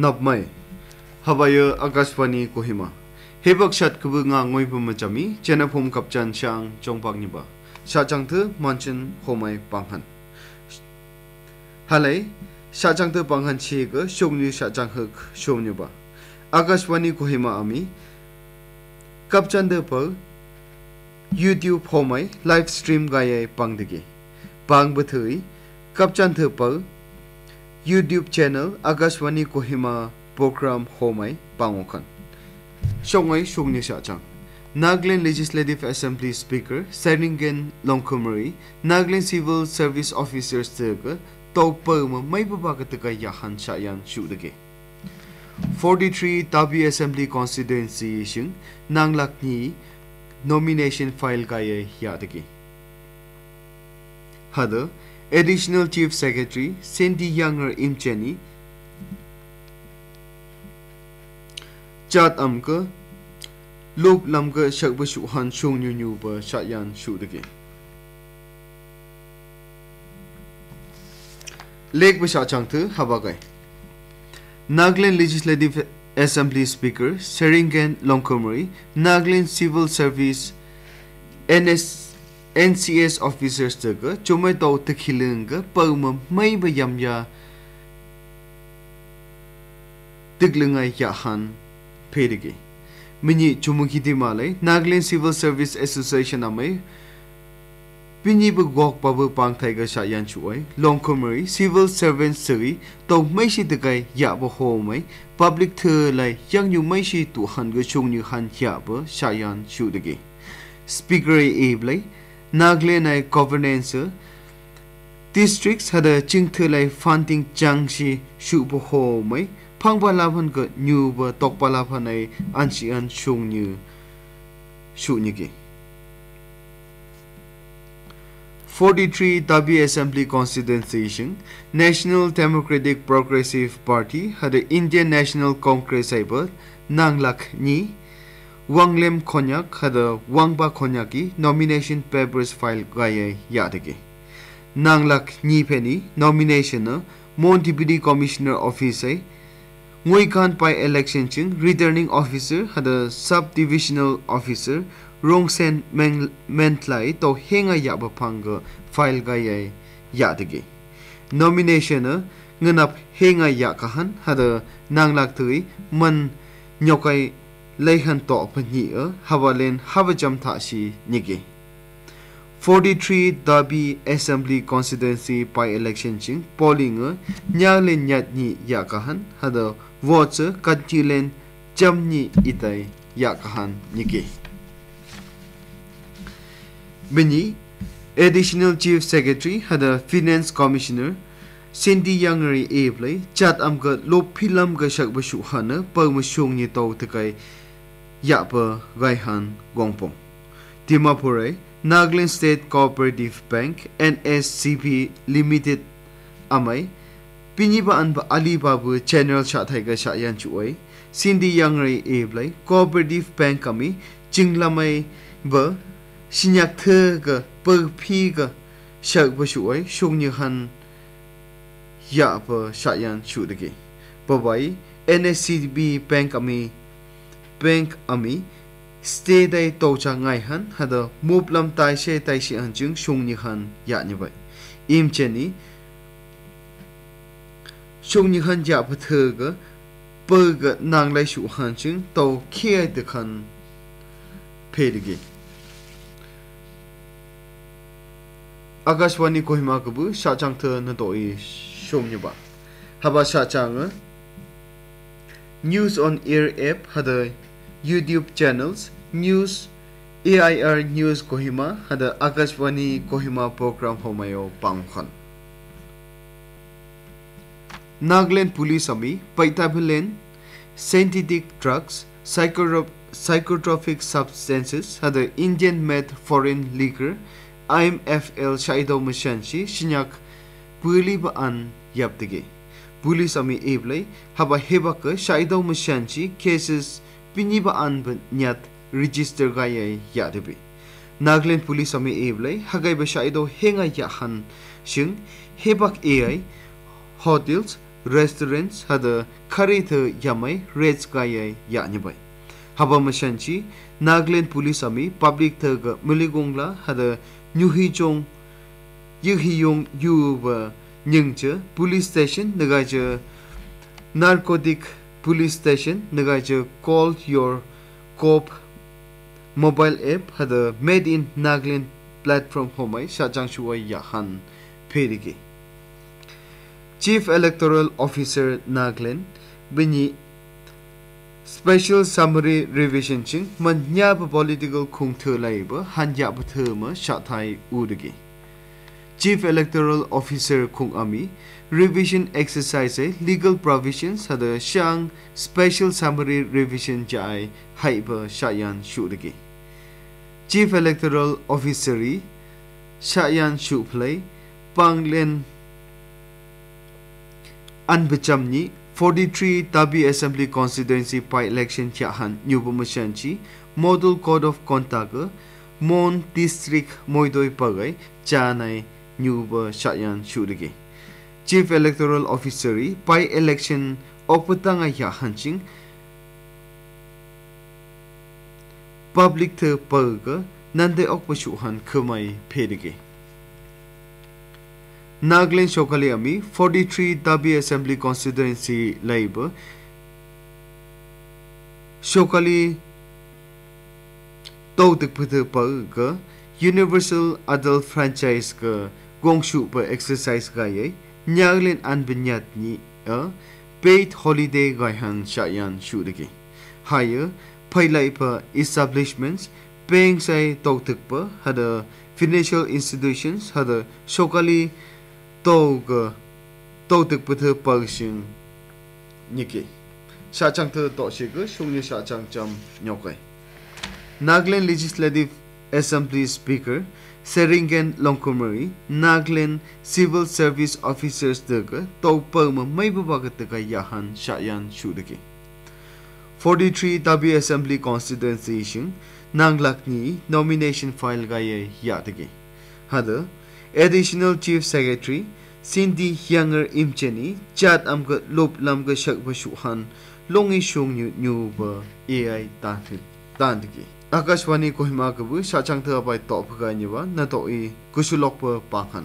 nopmai habaya akashwani kohima hebak shat kubu nga ngoi bu machami chena phom kapchan chang chongpak ni ba sha chang thu manchin homai panghan halai शाचंग तो पंगन छेग शोमनी हक बा आकाशवाणी कोहिमा आमी कपचंद यूट्यूब होमाय लाइव स्ट्रीम गाये पंगदगे पंग बथई कपचंद YouTube channel Akashvani Kohima programme होमाय पांगोखन शोंगय शोमनी शाचंग Nagaland Legislative Assembly Speaker Seringan Longkumari, Nagaland Civil Service Officers tawpa ma may babagataga yahan shayan shudage. 43 Tabi Assembly Constituency shing nanglakni nomination file kaya yadage. Hada Additional Chief Secretary Cindy Younger Imcheni Chat Amka Lop Lamka Shakba Shuhan Shung Nyu Nyu Ba Shayan Shu Dage Lake Basha Changtu Habagai. Nagaland Legislative Assembly Speaker Seringen Longkomari Nagaland Civil Service NS NCS officers taga chumai tau takhilunga pauma mai ba yamya tiglunga ya han perige mini chumuki di malai Nagaland Civil Service Association amai Pinyi bu gok pa bu pang thai ga sha yan chuai long commerce civil servant sui to mai shi de kai ya bo ho mai public the lai, yang yu mai shi tu han ga chung như han ya bo sha yan chu de ge. Speaker e blai Naglenai governance districts hada chingthulai funding changshi shubo ho mai phangba labhan ka new ba tokpa labhan ai anchi an chung như shu như ki 43 Tabi Assembly Constituency National Democratic Progressive Party had the Indian National Congress aiba nanglak ni Wanglem Konyak hada Wangba Konyaki nomination papers file gaya yadage. Nanglak Nipeni nomination na Commissioner Office Nguikan Pai election ching returning officer hada subdivisional officer rongsen mentlai to henga yaba phang file ga ye yadge nomination nganap henga ya kahan hada nanglak tui man nyokai leihan to pani a e, hawalen hawajam tha shi nige 43 Derby Assembly Constituency by election ching polling nyale nyat ni ya kahan hada vote jam ni itai ya kahan nige Bini Additional Chief Secretary hada Finance Commissioner Cindy Youngery Ablay chat amga lo film ga shak ba shu hana pa ma shong ni to takai Yapa Gaihan Gongpong. Dimapure, Nagaland State Cooperative Bank NSCB Limited amai piniba anba Alibaba General Shathaiga Shayan Chuai Cindy Youngery Eblai Cooperative Bank kami chinglamai ba sinh nhạc thơ gờ, bơ phi gờ sợ bơ chủ ấy xung như hân. Dạ bơ sợ yàn chủ đề kì. Bơ vậy NACB bank ami bank ami stay đây tàu cha ngày hân hà đờ mua Plum tài xe tài xe hân chứng xuống như hân. Dạ như vậy. Im chân ý xuống như hân dạ bơ thơ gờ, bơ gờ nàng lấy chủ hân chứng, tàu kia được hân. Phê được kì. Akashvani कहिमाको सा हुस on air app है YouTube channel AIR कहिमाकाणी प्रग्र बङ Nagaland police अमि पैता synthetic drug सबेस है Indian made foreign liquor IMFL Shaido Mashanshi Shinyak Puli ba an yaptige police अमी एबले हबा हेबक शाइदो मशानची केसेस पिनिबा अनब न्यात register gaya yadabi Nagaland police ami eblay hagay ba shaido henga yahan shing hebak ai hotels restaurants hada kharita yamai rates gaya yanibay haba mashanchi Nagaland police ami public thag miligongla hada nyuhi chung yighi yung yuwa nying che police station naga che narcotic police station naga che call your cop mobile app hada made in nagaland platform homai shachang shuwa yahan perige chief electoral officer nagaland bini Special Summary Revision ching, man nyab political khung thơ lai ba han ya ba thơ ma sha thai udagi Chief Electoral Officer khung ami, revision exercise e legal provisions hada shang, special summary revision jai haiba shayan shudagi Chief Electoral Officer e shayan shuplay panglen anbichamni 43 Tabi Assembly Constituency by election chahan nyubumashanchi Model Code of Conduct, Mon District Moidoi Pagai, chanai nyuba shayan shudagi Chief Electoral Officer by election opatanga ya hanching public the Pagai, nande okpashu han khmai Naglen Shokali Ami, 43 Dabi Assembly Constituency Labour. Shokali Tautik Pitapag, Universal Adult Franchise ke Gong Shupa Exercise Gaye, Naglin and Binyatni, a paid holiday Gaihan Shayan Shudagi. Hire, Pailaipa establishments, paying Sai Tautikpa, per hada financial institutions, hada Shokali toga tâu thực bất thơ bằng sinh như kỳ xa chăng thơ tọ chế cơ xung như xa chăng chăm nhau cây Nagaland Legislative Assembly Speaker Seringen Longkomari Nagaland Civil Service Officers daga tâu bằng mà mấy bố bạc tơ cây yahan xa yan sụ đơ kỳ 43 W Assembly Constituency Nang Lakni nomination file gaya yatagi. Hada additional chief secretary Cindy Hyanger Imcheni chat amga lop lamga shak bashuhan longi shung nyu nyu ba AI tanthi tanthi Akashwani Kohima Kabu Shachang Thapai Top Ganyiwa kushulok Kushulokpa Pakhan